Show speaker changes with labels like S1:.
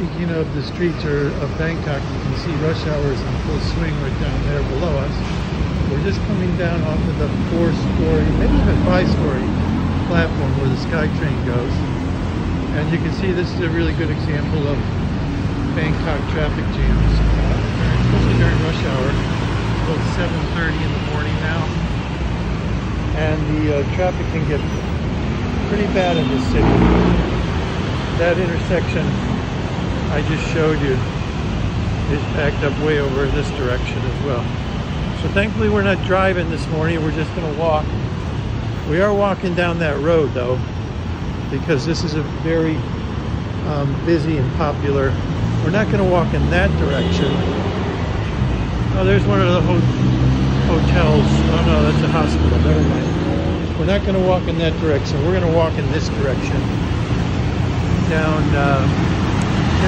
S1: Speaking of the streets of Bangkok, you can see rush hour is in full swing right down there below us. We're just coming down off of the four-story, maybe even five-story platform where the SkyTrain goes. And you can see this is a really good example of Bangkok traffic jams, especially during rush hour. It's about 7.30 in the morning now. And the uh, traffic can get pretty bad in this city. That intersection I just showed you is backed up way over this direction as well. So thankfully we're not driving this morning, we're just gonna walk. We are walking down that road though, because this is a very um, busy and popular. We're not gonna walk in that direction. Oh, there's one of the ho hotels. Oh no, that's a hospital, never mind. We're not gonna walk in that direction, we're gonna walk in this direction. Down, uh,